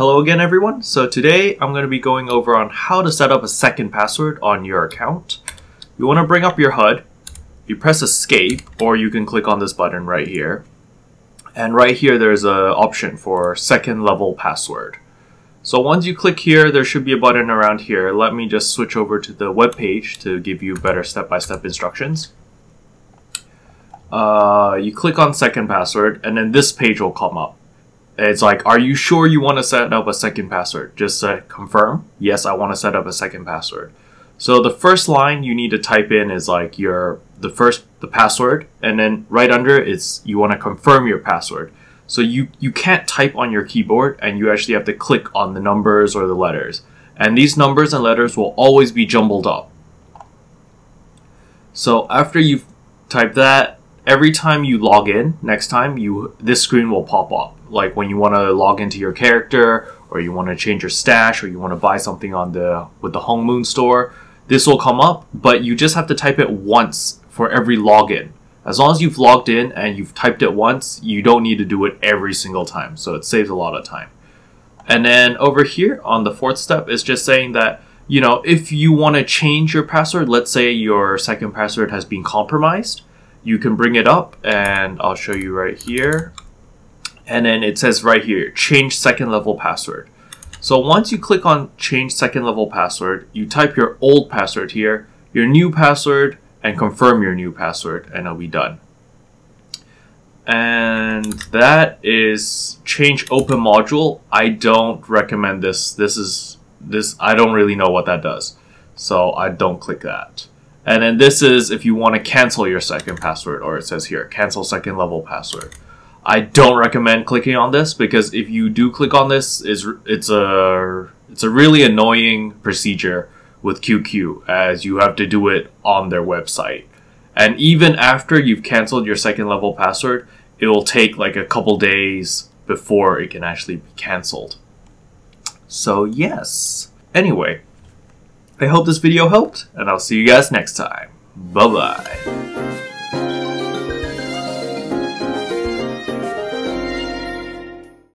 Hello again everyone. So today I'm going to be going over on how to set up a second password on your account. You want to bring up your HUD, you press escape or you can click on this button right here. And right here there's an option for second level password. So once you click here, there should be a button around here. Let me just switch over to the web page to give you better step-by-step -step instructions. Uh, you click on second password and then this page will come up. It's like, are you sure you want to set up a second password? Just uh, confirm. Yes, I want to set up a second password. So the first line you need to type in is like your the first the password, and then right under it's you want to confirm your password. So you you can't type on your keyboard, and you actually have to click on the numbers or the letters. And these numbers and letters will always be jumbled up. So after you've typed that, every time you log in, next time you this screen will pop up like when you want to log into your character or you want to change your stash or you want to buy something on the with the Hong Moon store, this will come up, but you just have to type it once for every login. As long as you've logged in and you've typed it once, you don't need to do it every single time. So it saves a lot of time. And then over here on the fourth step is just saying that, you know, if you want to change your password, let's say your second password has been compromised, you can bring it up and I'll show you right here and then it says right here, change second level password. So once you click on change second level password, you type your old password here, your new password, and confirm your new password, and it'll be done. And that is change open module. I don't recommend this. This is this I don't really know what that does. So I don't click that. And then this is if you want to cancel your second password, or it says here, cancel second level password. I don't recommend clicking on this because if you do click on this, it's, it's a it's a really annoying procedure with QQ as you have to do it on their website. And even after you've canceled your second level password, it will take like a couple days before it can actually be canceled. So yes. Anyway, I hope this video helped, and I'll see you guys next time. Bye bye.